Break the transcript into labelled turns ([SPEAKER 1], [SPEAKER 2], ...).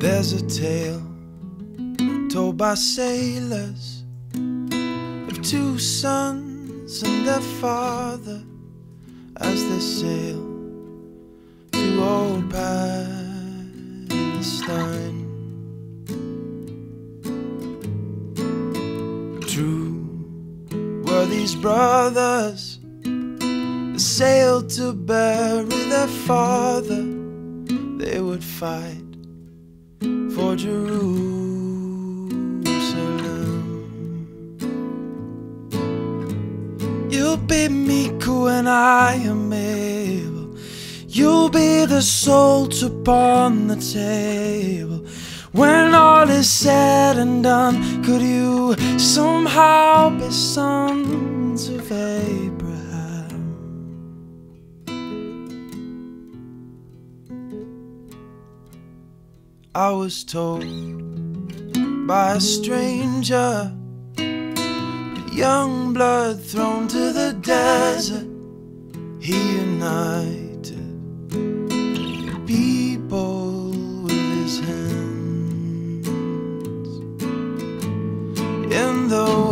[SPEAKER 1] There's a tale told by sailors of two sons and their father as they sail to old Palestine. True were these brothers that sailed to bury their father. They would fight for Jerusalem. You'll be meek when I am able. You'll be the salt upon the table. When all is said and done, could you somehow be sons of Abraham? I was told by a stranger, young blood thrown to the desert. He united people with his hands in the